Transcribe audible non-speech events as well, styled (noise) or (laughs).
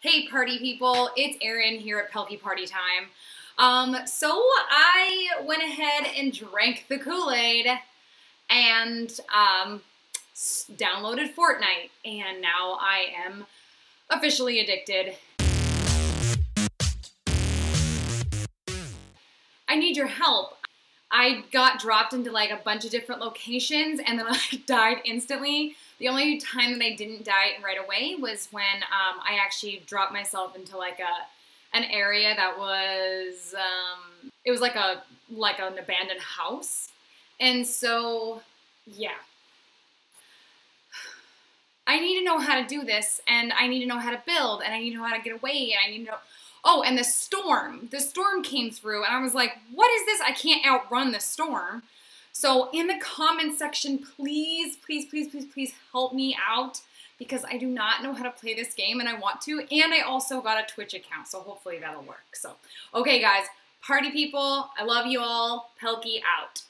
Hey party people, it's Erin here at Pelkey Party Time. Um, so I went ahead and drank the Kool-Aid and um, downloaded Fortnite and now I am officially addicted. I need your help. I got dropped into like a bunch of different locations and then (laughs) I died instantly. The only time that I didn't die right away was when um, I actually dropped myself into like a an area that was um, it was like a like an abandoned house, and so yeah. (sighs) I need to know how to do this, and I need to know how to build, and I need to know how to get away, and I need to know Oh, and the storm. The storm came through, and I was like, what is this? I can't outrun the storm. So, in the comment section, please, please, please, please, please help me out because I do not know how to play this game and I want to. And I also got a Twitch account, so hopefully that'll work. So, okay, guys, party people, I love you all. Pelkey out.